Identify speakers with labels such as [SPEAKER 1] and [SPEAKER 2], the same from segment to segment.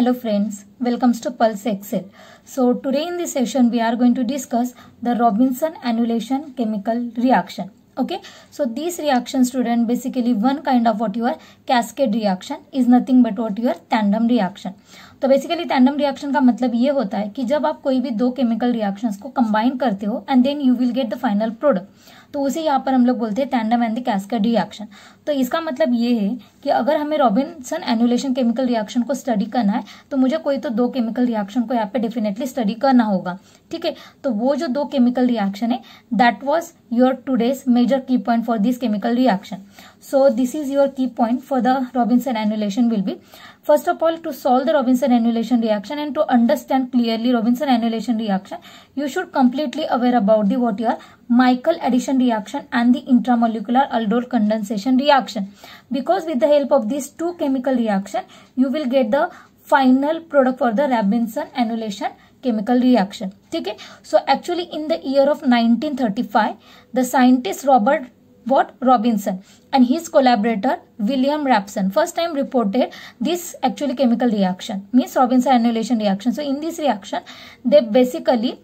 [SPEAKER 1] hello friends, welcome to Pulse Excel. So today in this session we are going to discuss the Robinson annulation chemical reaction. Okay, so this reaction student basically one kind of what your cascade reaction is nothing but what your tandem reaction. तो basically tandem reaction का मतलब ये होता है कि जब आप कोई भी दो केमिकल रिएक्शंस को कंबाइन करते हो and then you will get the final product तो उसे यहाँ पर हम लोग बोलते हैं tandem and the cascade reaction तो इसका मतलब ये है कि अगर हमें रॉबिन्सन एनुलेशन केमिकल रिएक्शन को स्टडी करना है तो मुझे कोई तो दो केमिकल रिएक्शन को यहाँ पे डेफिनेटली स्टडी करना होगा, ठीक है? तो वो जो दो केमिकल रिएक्शन है that was your today's major key point for this chemical reaction so this is your key point for the robinson annulation will be. First of all to solve the robinson annulation reaction and to understand clearly robinson annulation reaction you should completely aware about the what your michael addition reaction and the intramolecular aldol condensation reaction. Because with the help of these two chemical reaction you will get the final product for the robinson annulation chemical reaction. Okay? So actually in the year of 1935 the scientist robert what? Robinson. And his collaborator William Rapson. First time reported this actually chemical reaction. Means Robinson annulation reaction. So in this reaction they basically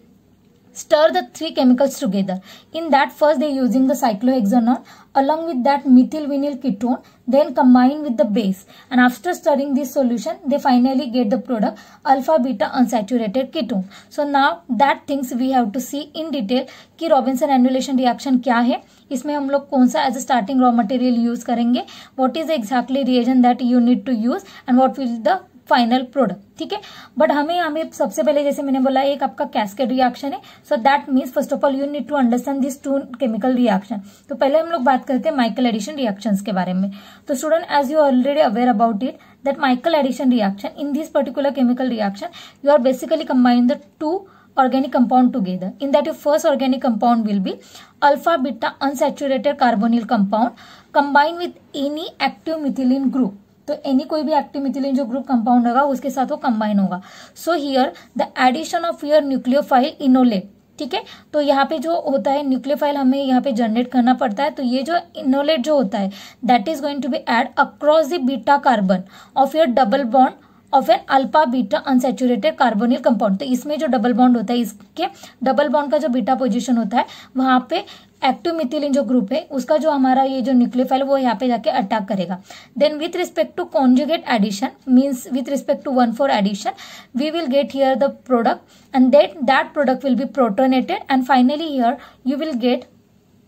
[SPEAKER 1] stir the three chemicals together. In that first they using the cyclohexanol along with that methyl vinyl ketone then combine with the base and after stirring this solution they finally get the product alpha beta unsaturated ketone. So now that things we have to see in detail कि Robinson annulation reaction क्या है इसमें हम लोग कौन सा as a starting raw material use करेंगे what is exactly reagent that you need to use and what will the final product ठीक है? बट हमें हमें सबसे पहले जैसे मैंने बोला, एक आपका कैस्केड रिएक्शन है। So that means first of all you need to understand this two chemical reaction तो पहले हम लोग बात करते हैं माइकल एडिशन रिएक्शन के बारे में। तो student as you already aware about it that Michael addition reaction in this particular chemical reaction you are basically combine the two organic compound together in that you first organic compound will be alpha beta unsaturated carbonyl compound combine with any active methylene group तो any कोई भी active methylene जो group compound होगा, उसके साथ वो combine होगा। So here the addition of your nucleophile enolate ठीक है? तो यहाँ पे जो होता है न्यूक्लियोफाइल हमें यहाँ पे जनरेट करना पड़ता है। तो ये जो इनोलेट जो होता है that is going to be add across the beta carbon of your double bond of an alpha beta unsaturated carbonyl compound तो इसमें जो डबल बॉन्ड होता है, इसके डबल बॉन्ड का जो बीटा पोजिशन होता है, वहाँ पे एक्टिव मिथिलिन जो ग्रुप है, उसका जो हमारा ये जो न्यूक्लियोफाइल वो यहाँ पे जाके अटैक करेगा। Then with respect to conjugate addition means with respect to one four addition we will get here the product and that that product will be protonated and finally here you will get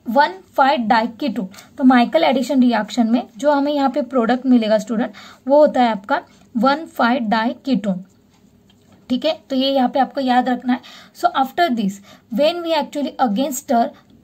[SPEAKER 1] one five diketo तो Michael addition reaction में जो हमें यहाँ पे product मिलेगा student वो होता है आपका वन फाइव डाई कीटोन ठीक है? तो ये यहाँ पे आपको याद रखना है। So after this when we actually against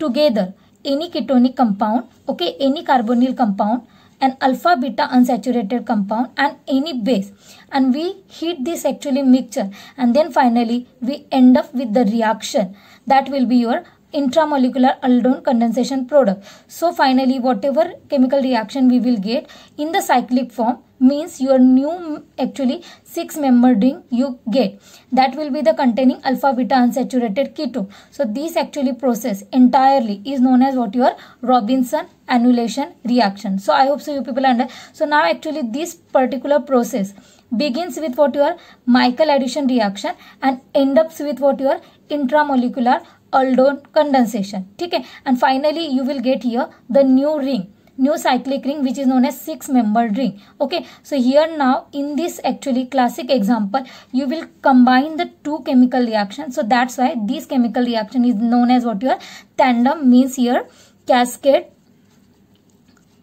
[SPEAKER 1] together any ketonic compound okay any carbonyl compound an alpha, beta, unsaturated compound, and any base, and we heat this actually mixture, and then finally, we end up with the reaction that will be your intramolecular aldone condensation product. So finally whatever chemical reaction we will get in the cyclic form means your new actually six member ring you get. That will be the containing alpha beta unsaturated ketone so this actually process entirely is known as what your robinson annulation reaction. So i hope so you people understand so now actually this particular process begins with what your michael addition reaction and end up with what your intramolecular aldol condensation ठीक है? And finally you will get here the new ring new cyclic ring which is known as six member ring okay so here now in this actually classic example you will combine the two chemical reaction so that's why this chemical reaction is known as what your tandem means your cascade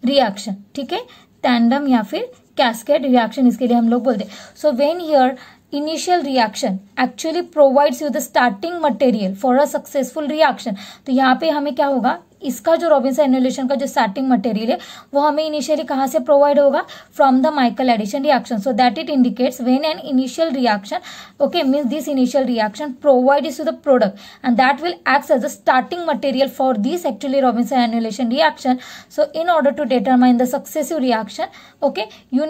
[SPEAKER 1] reaction ठीक है? Tandem या फिर casket reaction इसके लिए हम लोग बोलते so when here initial reaction actually provides you the starting material for a successful reaction तो यहाँ पे हमें क्या होगा? इसका जो रॉबिन्सन एनुलेशन का जो स्टार्टिंग मटेरियल है, वो हमें इनिशियली कहाँ से प्रोवाइड होगा? From the Michael addition reaction so that it indicates when an initial reaction okay means this initial reaction provide is to the product and that will act as a starting material for this actually Robinson annulation reaction so in order to determine the successive reaction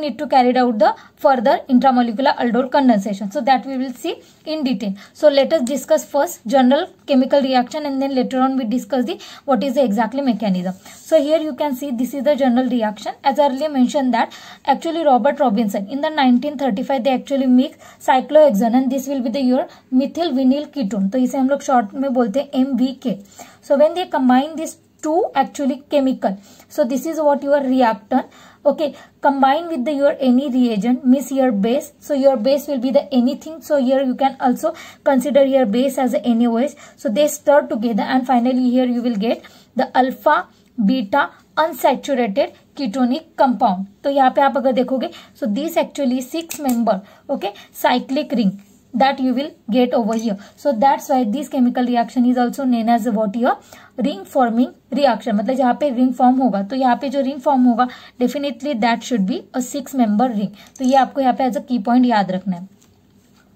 [SPEAKER 1] need to carry out the further intramolecular aldol condensation. So that we will see in detail. So let us discuss first general chemical reaction and then later on we discuss the what is the the exactly mechanism. So here you can see this is the general reaction. As I earlier mentioned that actually Robert Robinson in the 1935 they actually make cyclohexane and this will be the your methyl vinyl ketone. तो इसे हम लोग short में बोलते हैं MVK. So when they combine these two actually chemical. So this is what your reactant okay combine with the your any reagent miss your base so your base will be the anything so here you can also consider your base as a NaOH so they stir together and finally here you will get the alpha beta unsaturated ketonic compound. तो यहाँ पे आप अगर देखोगे so this actually six member okay cyclic ring that you will get over here so that's why this chemical reaction is also known as what your ring forming reaction मतलब यहाँ पे ring form होगा तो यहाँ पे जो ring form होगा definitely that should be a six member ring तो ये आपको यहाँ पे एज अ की पॉइंट याद रखना है।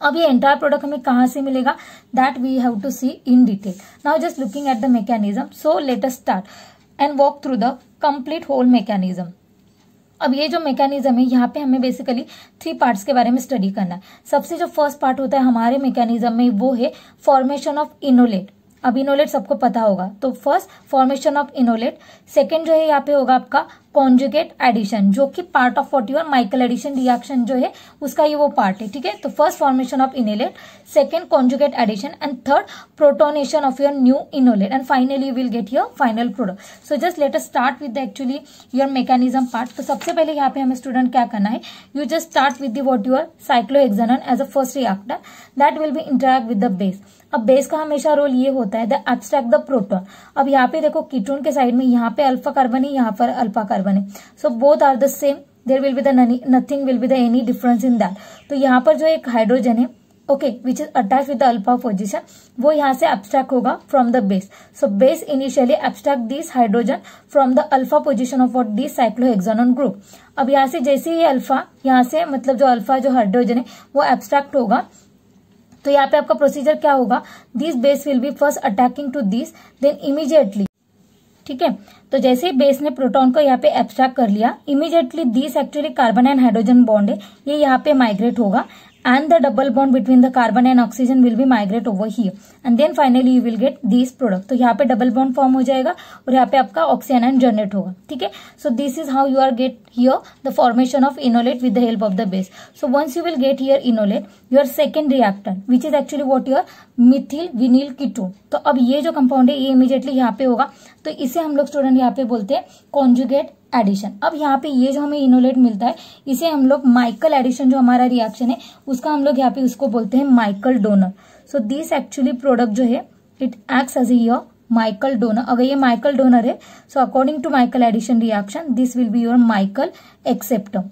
[SPEAKER 1] अब ये एंटायर प्रोडक्ट हमें कहाँ से मिलेगा? That we have to see in detail now just looking at the mechanism so let us start and walk through the complete whole mechanism अब ये जो मैकेनिज्म है, यहाँ पे हमें बेसिकली थ्री पार्ट्स के बारे में स्टडी करना है। सबसे जो फ़र्स्ट पार्ट होता है हमारे मैकेनिज्म में, वो है फॉर्मेशन ऑफ़ इनोलेट अब इनोलेट सबको पता होगा। तो first formation of enolate second जो है यहाँ पे होगा आपका कॉन्जुगेट एडिशन जो कि part of what your Michael addition reaction जो है, उसका ये वो पार्ट है, ठीक है? तो first formation of enolate second conjugate addition and third protonation of your new enolate and finally you will get your final product so just let start with actually your mechanism part तो सबसे पहले यहाँ पे हमें student क्या करना है? You just start with what your cyclohexanone as a first reactor that will be interact with the base अब बेस का हमेशा रोल ये होता है द एब्स्ट्रैक्ट द प्रोटोन अब यहाँ पे देखो कीटोन के साइड में यहाँ पे अल्फ़ा कार्बन है, यहाँ पर अल्फ़ा कार्बन है so both are the same there will be the nothing will be the any difference in that तो यहाँ पर जो एक हाइड्रोजन है okay which is attach with the alpha position वो यहाँ से एब्स्ट्रैक्ट होगा from the base so base initially abstract this hydrogen from the alpha position of what this cyclohexanone group अब यहाँ से जैसे ही अल्फ़ा यहाँ से मतलब जो अल्फ़ा जो हाइड्रोजन है, वो एब्स्ट्रैक्ट होगा। तो यहाँ पे आपका प्रोसीजर क्या होगा? This base will be first attacking to this then immediately ठीक है? तो जैसे ही बेस ने प्रोटॉन को यहाँ पे एब्स्ट्रैक्ट कर लिया immediately this actually carbon and hydrogen bond है, ये यहाँ पे माइग्रेट होगा, and the double bond between the carbon and oxygen will be migrate over here. And then finally you will get these product. तो यहाँ पे डबल बॉन्ड फॉर्म हो जाएगा, और यहाँ पे आपका ऑक्सीजन एंड जनरेट होगा, ठीक है? So this is how you are get here the formation of enolate with the help of the base so once you will get here enolate your second reactor which is actually what your methyl vinyl ketone तो अब ये जो compound है, ये immediately यहाँ पे होगा तो इसे हम लोग स्टूडेंट यहाँ पे बोलते हैं कॉन्जुगेट एडिशन अब यहाँ पे ये जो हमें इनोलेट मिलता है, इसे हम लोग माइकल एडिशन जो हमारा रिएक्शन है, उसका हम लोग यहाँ पे उसको बोलते हैं Michael donor so this actually product जो है it acts as a Michael donor अगर ये माइकल डोनर है so according to Michael addition reaction this will be your Michael acceptor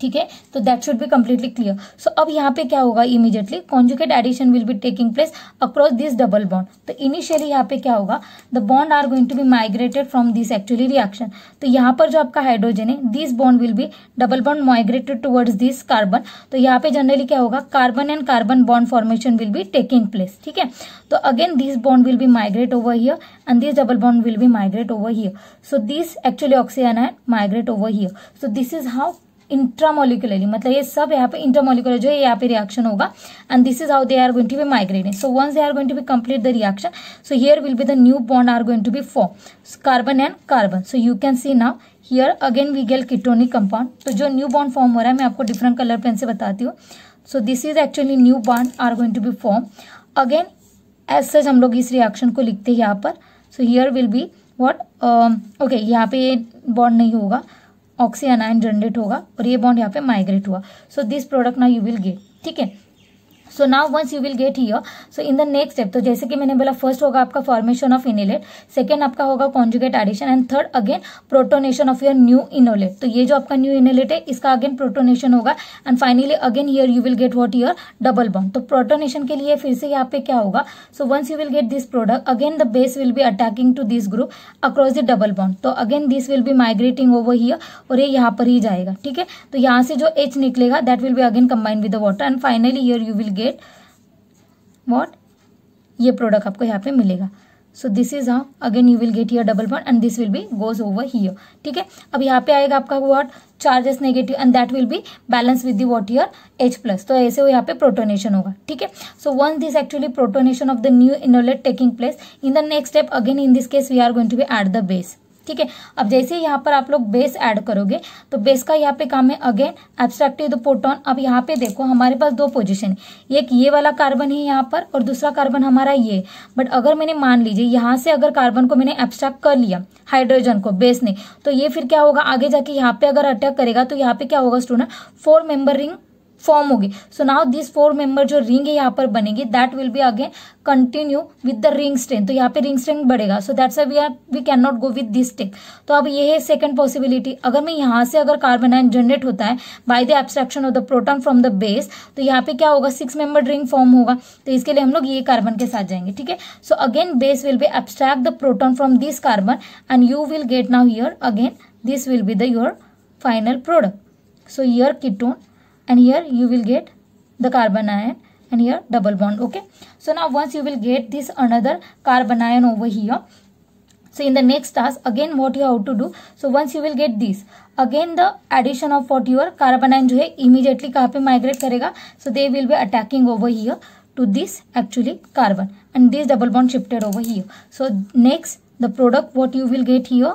[SPEAKER 1] ठीक है? तो that should be completely clear so अब यहाँ पे क्या होगा immediately conjugate addition will be taking place across this double bond तो इनिशियली यहाँ पे क्या होगा? The bond are going to be migrated from this actually reaction तो यहाँ पर जो आपका हाइड्रोजन है this bond will be double bond migrated towards this carbon तो यहाँ पे जनरली क्या होगा? Carbon and carbon bond formation will be taking place ठीक है? तो again this bond will be migrate over here and this double bond will be migrate over here so this actually oxygen and migrate over here so this is how intramolecularly मतलब ये सब यहाँ पे intramolecular जो है यहाँ पे reaction होगा। And this is how they are going to be migrating so once they are going to be complete the reaction so here will be the new bond are going to be form carbon and carbon so you can see now here again we get ketonic compound तो जो new bond form हो रहा है, मैं आपको different colour pen से बताती हूँ। So this is actually new bond are going to be form again as such हम लोग इस रिएक्शन को लिखते हैं यहाँ पर। So here will be what okay यहाँ पे बॉन्ड नहीं होगा। ऑक्सी अनायन जनरेट होगा और ये बॉन्ड यहाँ पे माइग्रेट हुआ। सो दिस प्रोडक्ट ना यू विल गेट ठीक है? So now once you will get here so in the next step तो जैसे कि मैंने बोला फ़र्स्ट होगा आपका फॉर्मेशन ऑफ़ इनोलेट सेकेंड आपका होगा conjugate addition and third again protonation of your new enolate तो ये जो आपका न्यू इनोलेट है, इसका अगेन प्रोटोनेशन होगा and finally again here you will get what here double bond तो प्रोटोनेशन के लिए फिर से यहाँ पे क्या होगा? So once you will get this product again the base will be attacking to this group across the double bond तो again this will be migrating over here और ये यहाँ पर ही जाएगा, ठीक है? तो यहाँ से जो एच निकलेगा that will be again combine with the water and finally here you will get what ये प्रोडक्ट आपको यहाँ पे मिलेगा। So this is how again you will get your double bond and this will be goes over here ठीक है? अब यहाँ पे आएगा आपका what charges negative and that will be balance with the what H plus तो ऐसे वो यहाँ पे प्रोटोनेशन होगा। ठीक है? So once this actually protonation of the new enolate taking place in the next step again in this case we are going to be at the base ठीक है? अब जैसे यहाँ पर आप लोग बेस ऐड करोगे तो बेस का यहाँ पे काम है अगेन एब्स्ट्रैक्टिव द प्रोटॉन अब यहाँ पे देखो, हमारे पास दो पोजीशन एक ये वाला कार्बन है यहाँ पर और दूसरा कार्बन हमारा ये. बट अगर मैंने मान लीजिए, यहाँ से अगर कार्बन को मैंने एब्स्ट्रैक्ट कर लिया हाइड्रोजन को बेस ने तो ये फिर क्या होगा? आगे जाके यहाँ पे अगर अटैक करेगा तो यहाँ पे क्या होगा student four member ring form होगी। So now this four member जो रिंग है यहाँ पर बनेगी that will be again continue with the ring strength तो यहाँ पे रिंग स्ट्रेंथ बढ़ेगा। So that's we are we can not go with this stick तो अब ये है सेकंड पॉसिबिलिटी अगर मैं यहाँ से अगर कार्बन आयन जनरेट होता है by the abstraction of the proton from the base तो यहाँ पे क्या होगा? सिक्स मेंबर रिंग फॉर्म होगा। तो इसके लिए हम लोग ये कार्बन के साथ जाएँगे, ठीक है? So again base will be abstract the proton from this carbon and you will get now here again this will be the your final product so here ketone and here you will get the carbon ion and here double bond okay so now once you will get this another carbon ion over here so in the next task again what you have to do so once you will get this again the addition of what your carbon ion जो है immediately कहाँ पे migrate करेगा so they will be attacking over here to this actually carbon and this double bond shifted over here so next the product what you will get here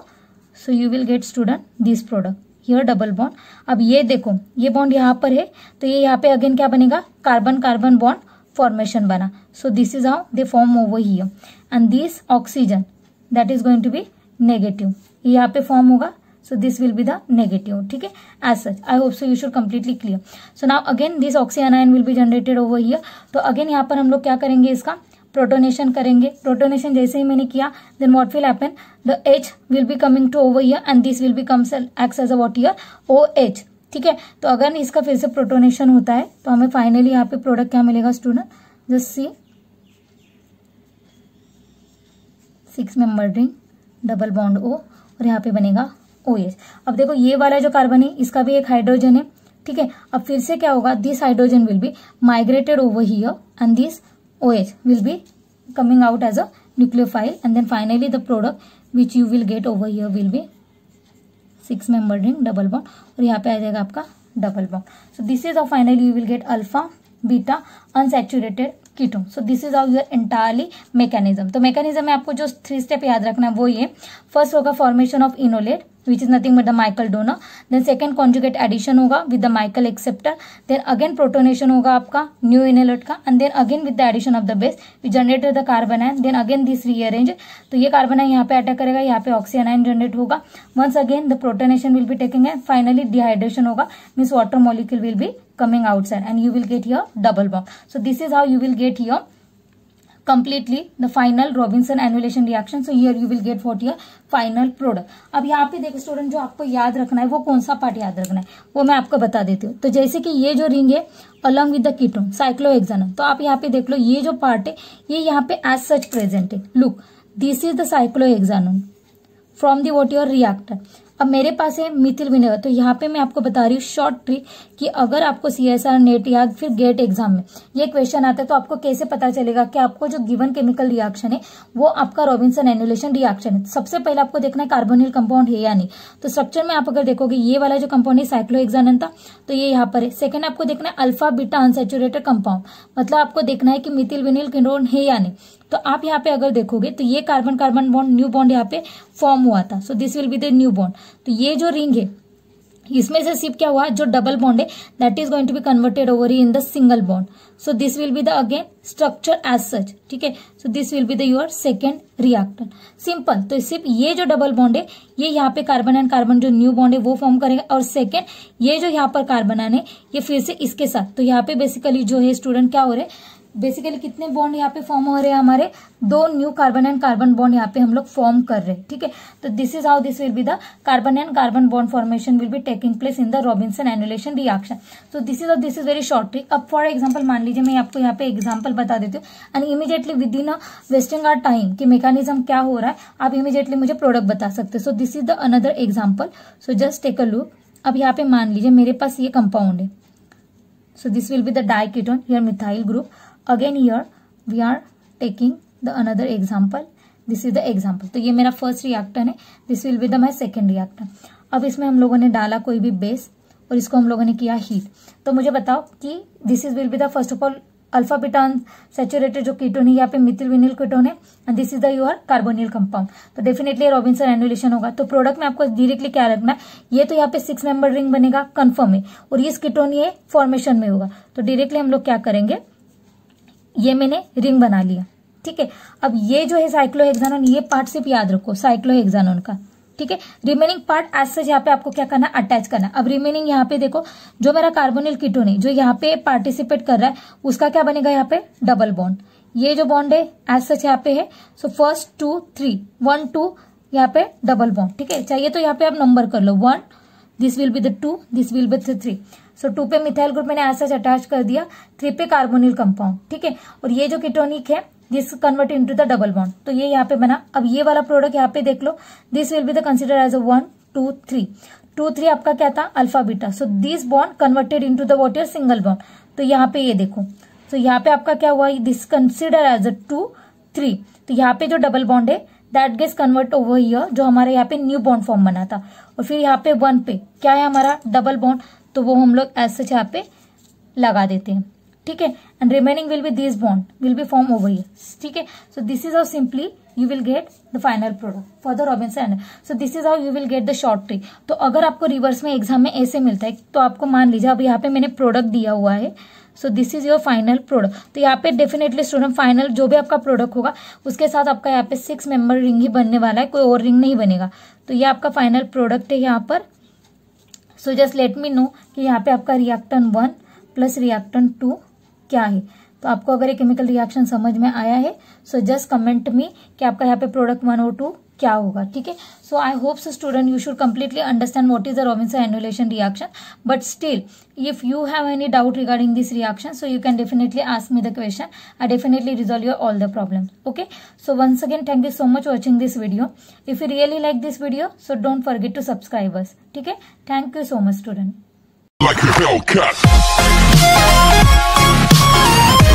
[SPEAKER 1] so you will get student this product here double bond अब ये देखो, ये bond यहाँ पर है तो ये यहाँ पे अगेन क्या बनेगा? कार्बन कार्बन बॉन्ड फॉर्मेशन बना। So this is how they form over here and this oxygen that is going to be negative ये यहाँ पे फॉर्म होगा, so this will be the negative, ठीक है? As such, I hope so you should completely clear. So now again this oxyanion will be generated over here. तो again यहाँ पर हम लोग क्या करेंगे इसका? प्रोटोनेशन करेंगे। प्रोटोनेशन जैसे ही मैंने किया then what will happen the H will be coming to over here and this will be comes X as a what here O H ठीक है? तो अगर इसका फिर से प्रोटोनेशन होता है तो हमें फाइनली यहाँ पे प्रोडक्ट क्या मिलेगा student just see six member ring double bond O और यहाँ पे बनेगा ओ एच अब देखो, ये वाला जो कार्बन है, इसका भी एक हाइड्रोजन है, ठीक है? अब फिर से क्या होगा this hydrogen will be migrated over here and this OH will be coming out as a nucleophile and then finally the product which you will get over here will be six member ring double bond और यहाँ पे आ जाएगा आपका double bond so this is of finally you will get alpha beta unsaturated ketone so this is our your entirely mechanism तो mechanism में आपको जो थ्री स्टेप याद रखना है वो ये फ़र्स्ट होगा formation of enolate which is nothing but the Michael donor then second conjugate addition होगा with the Michael acceptor then again protonation होगा आपका न्यू इनलर्ट का. And then again with the addition of the base we generate the carbon ion then again this rearrange तो ये carbon आइन यहाँ पे attack करेगा, यहाँ पे ऑक्सीजन आइन जनरेट होगा. Once again the protonation will be taking and finally dehydration होगा. Means water molecule will be coming out and you will get your double bond so this is how you will get your completely the final Robinson annulation reaction. So, here you will get what your final product. अब यहाँ पे देखो student जो आपको याद रखना है, वो कौन सा पार्ट याद रखना है? वो मैं आपको बता देती हूँ। तो जैसे कि ये जो रिंग है along with the ketone cyclohexanone तो आप यहाँ पे देख लो, ये जो पार्ट है, ये यहाँ पे एज सच प्रेजेंट है। Look this is the cyclohexanone from the what your reactor अब मेरे पास है मिथिल विनेगर तो यहाँ पे मैं आपको बता रही हूँ शॉर्ट ट्रिक कि अगर आपको सी एस आर नेट या फिर गेट एग्ज़ाम में ये क्वेश्चन आता है तो आपको कैसे पता चलेगा कि आपको जो गिवन केमिकल रिएक्शन है, वो आपका रॉबिन्सन एनुलेशन रिएक्शन है? सबसे पहले आपको देखना है कार्बोनिल कंपाउंड है या नहीं। तो स्ट्रक्चर में आप अगर देखोगे, ये वाला जो कंपाउंड है साइक्लोहेक्सानन था तो ये यहाँ पर है। सेकंड आपको देखना है अल्फ़ा बीटा अनसेचुरेटेड कंपाउंड मतलब आपको देखना है कि मिथिल विनिल किंडोन है या नहीं। तो आप यहाँ पे अगर देखोगे तो ये carbon carbon bond new bond यहाँ पे फॉर्म हुआ था। So this will be the new bond तो ये जो रिंग है, इसमें से सिर्फ़ क्या हुआ? जो डबल बॉन्ड है that is going to be converted over in the single bond so this will be the again structure as such ठीक है? So this will be the your second reactor simple तो सिर्फ़ ये जो double bond है, ये यहाँ पे कार्बन एंड कार्बन जो न्यू बॉन्ड है, वो फॉर्म करेगा। और सेकेंड ये जो यहाँ पर कार्बन है, ये फिर से इसके साथ। तो यहाँ पे बेसिकली जो है स्टूडेंट क्या हो रहे हैं? बेसिकली कितने बॉन्ड यहाँ पे फॉर्म हो रहे हैं हमारे? दो new carbon and carbon bond यहाँ पे हम लोग फॉर्म कर रहे हैं, ठीक है? तो this is how this will be the carbon and carbon bond formation will be taking place in the Robinson annulation reaction so this is this is very short trick अब फॉर एग्ज़ाम्पल मान लीजिए मैं आपको यहाँ पे example बता देती हूँ। And immediately with in wasting our time कि मेकानिज्म क्या हो रहा है, आप इमीडिएटली मुझे प्रोडक्ट बता सकते so this is the another example so just take a look अब यहाँ पे मान लीजिए मेरे पास ये कंपाउंड है। So this will be the diketone here methyl group again here we are taking the another example. This is the example तो ये मेरा फ़र्स्ट रिएक्टन है. This will be the my second reactor अब इसमें हम लोगों ने डाला कोई भी बेस और इसको हम लोगों ने किया हीट तो मुझे बताओ कि this is will be the first of all alpha beta saturated जो कीटोन है, यहाँ पे मिथिल विनिल कीटोन है and this is the your carbonyl compound तो डेफिनेटली रॉबिन्सन एनुलेशन होगा. तो प्रोडक्ट में आपको डायरेक्टली क्या रखना है? ये तो यहाँ पे सिक्स मेंबर रिंग बनेगा कंफर्म है. और ये कीटोन ये फॉर्मेशन में होगा. तो डायरेक्टली हम लोग क्या करेंगे? ये मैंने रिंग बना लिया, ठीक है? अब ये जो है साइक्लोहेक्सानोन ये पार्ट सिर्फ़ याद रखो साइक्लोहेक्सानोन का, ठीक है? रिमेनिंग पार्ट एज सच यहाँ पे आपको क्या करना अटैच करना अब रिमेनिंग यहाँ पे देखो, जो मेरा कार्बोनिल कीटोन है, जो यहाँ पे पार्टिसिपेट कर रहा है, उसका क्या बनेगा यहाँ पे? डबल बॉन्ड ये जो बॉन्ड है एज सच यहाँ पे है so first two three one two यहाँ पे डबल बॉन्ड ठीक है? चाहिए तो यहाँ पे आप नंबर कर लो। One this will be the two this will be the three so two पे मिथाइल ग्रुप मैंने सच अटैच कर दिया. थ्री पे कार्बोनिल कंपाउंड ठीक है? और ये जो कीटोनिक है this convert into the double bond तो ये यहाँ पे बना. अब ये वाला प्रोडक्ट यहाँ पे देख लो. This will be the consider as a one two three two three आपका क्या था? Alpha beta so this bond converted into the what here single bond तो यहाँ पे ये देखो. तो यहाँ पे आपका क्या हुआ? This consider as a two three तो यहाँ पे जो डबल बॉन्ड है that gets convert over here जो हमारे यहाँ पे न्यू बॉन्ड फॉर्म बना था। और फिर यहाँ पे वन पे, क्या है हमारा डबल बॉन्ड तो वो हम लोग एज सच यहाँ पे लगा देते हैं। ठीक है? And remaining will be this bond will be form over here ठीक है? So this is how simply you will get the final product for the Robinson so this is how you will get the short trick तो अगर आपको reverse में exam में ऐसे मिलता है तो आपको मान लीजिए, अब यहाँ पे मैंने प्रोडक्ट दिया हुआ है। So this is your final product तो यहाँ पे डेफिनेटली स्टूडेंट फाइनल जो भी आपका प्रोडक्ट होगा, उसके साथ आपका यहाँ पे सिक्स मेंबर रिंग ही बनने वाला है, कोई और रिंग नहीं बनेगा। तो ये आपका फाइनल प्रोडक्ट है यहाँ पर। So just let me know कि यहाँ पे आपका reactant one plus reactant two क्या है। तो आपको अगर ये केमिकल रिएक्शन समझ में आया है सो जस्ट कमेंट मी कि आपका यहाँ पे प्रोडक्ट वन ओ टू क्या होगा, ठीक है? So I hope so student you should completely understand what is the Robinson annulation reaction but still if you have any doubt regarding this reaction so you can definitely ask me the question I definitely resolve your all the problem okay so once again thank you so much watching this video if you really like this video so don't forget to subscribe us ठीक है? Thank you
[SPEAKER 2] so much student.